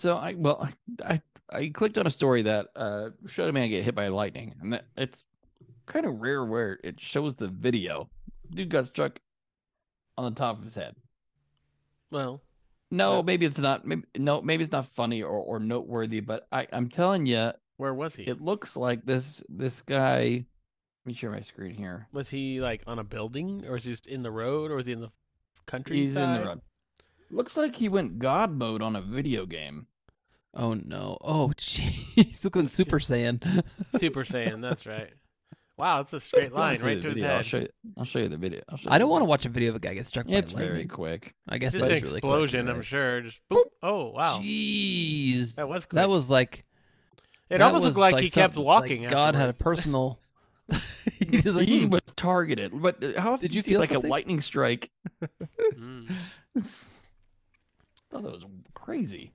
So I well I I, clicked on a story that uh showed a man get hit by lightning, and that, it's kind of rare where it shows the video. Dude got struck on the top of his head. Well, No, So- maybe it's not. Maybe no, maybe it's not funny or, or noteworthy. But I I'm telling you, where was he? it looks like this this guy. Let me share my screen here. was he like on a building, or was he just in the road, or was he in the countryside? He's in the road. Looks like he went God mode on a video game. Oh no. Oh jeez. Looking Super Saiyan. Super Saiyan. That's right. Wow, it's a straight line see right the to his video? I'll show you. I'll show you the video. I'll show I you don't the want to watch a video of a guy get struck It's by very lightning. quick. I guess Just it an really quick, explosion, you're I'm sure. Just boop. Oh wow! Jeez. That was quick. That was like. It almost was looked like, he kept walking. Like God had a personal. he was like, he "Hmm, was targeted. But uh, how often Did you see feel like something? a lightning strike? Mm. I thought that was crazy.